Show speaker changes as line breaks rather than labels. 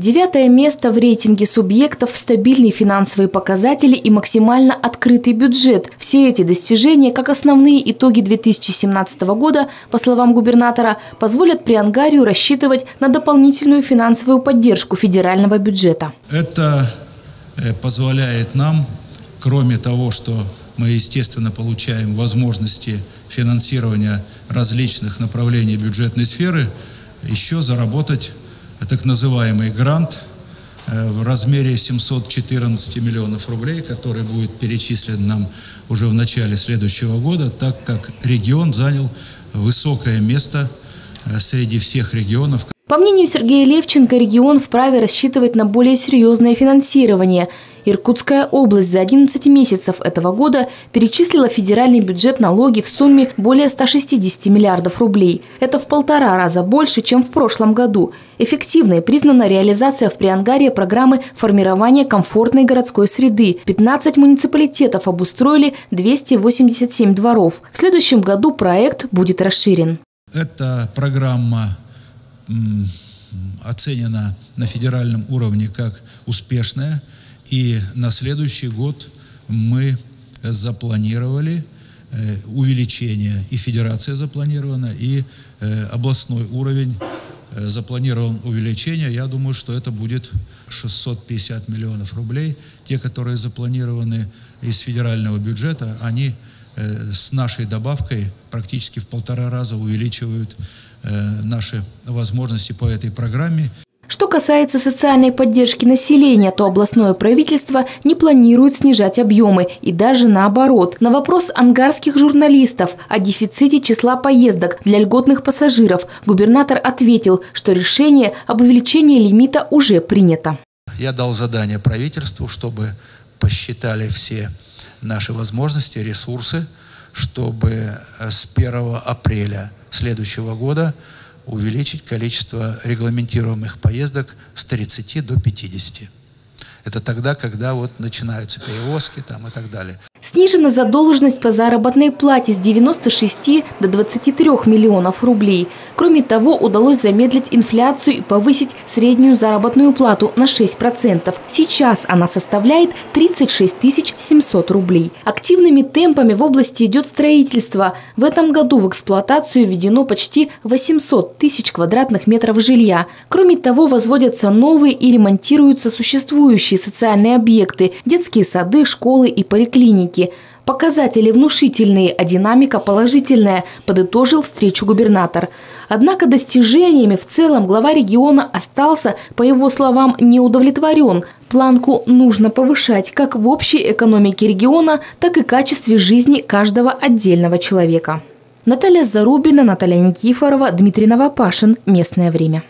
Девятое место в рейтинге субъектов, стабильные финансовые показатели и максимально открытый бюджет. Все эти достижения, как основные итоги 2017 года, по словам губернатора, позволят Приангарию рассчитывать на дополнительную финансовую поддержку федерального бюджета.
Это э, позволяет нам, кроме того, что мы, естественно, получаем возможности финансирования различных направлений бюджетной сферы, еще заработать так называемый грант э, в размере 714 миллионов рублей, который будет перечислен нам уже в начале следующего года, так как регион занял высокое место э, среди всех регионов.
По мнению Сергея Левченко, регион вправе рассчитывать на более серьезное финансирование – Иркутская область за 11 месяцев этого года перечислила федеральный бюджет налоги в сумме более 160 миллиардов рублей. Это в полтора раза больше, чем в прошлом году. Эффективной признана реализация в Приангаре программы формирования комфортной городской среды. 15 муниципалитетов обустроили 287 дворов. В следующем году проект будет расширен.
Эта программа оценена на федеральном уровне как успешная. И на следующий год мы запланировали э, увеличение, и федерация запланирована, и э, областной уровень э, запланирован увеличение. Я думаю, что это будет 650 миллионов рублей. Те, которые запланированы из федерального бюджета, они с нашей добавкой практически в полтора раза увеличивают наши возможности по этой программе.
Что касается социальной поддержки населения, то областное правительство не планирует снижать объемы и даже наоборот. На вопрос ангарских журналистов о дефиците числа поездок для льготных пассажиров губернатор ответил, что решение об увеличении лимита уже принято.
Я дал задание правительству, чтобы посчитали все наши возможности, ресурсы, чтобы с 1 апреля следующего года увеличить количество регламентируемых поездок с 30 до 50. Это тогда, когда вот начинаются перевозки там и так далее.
Снижена задолженность по заработной плате с 96 до 23 миллионов рублей. Кроме того, удалось замедлить инфляцию и повысить среднюю заработную плату на 6%. Сейчас она составляет 36 700 рублей. Активными темпами в области идет строительство. В этом году в эксплуатацию введено почти 800 тысяч квадратных метров жилья. Кроме того, возводятся новые и ремонтируются существующие социальные объекты – детские сады, школы и поликлиники экономики. Показатели внушительные, а динамика положительная, подытожил встречу губернатор. Однако достижениями в целом глава региона остался, по его словам, не удовлетворен. Планку нужно повышать как в общей экономике региона, так и качестве жизни каждого отдельного человека. Наталья Зарубина, Наталья Никифорова, Дмитрий Новопашин. Местное время.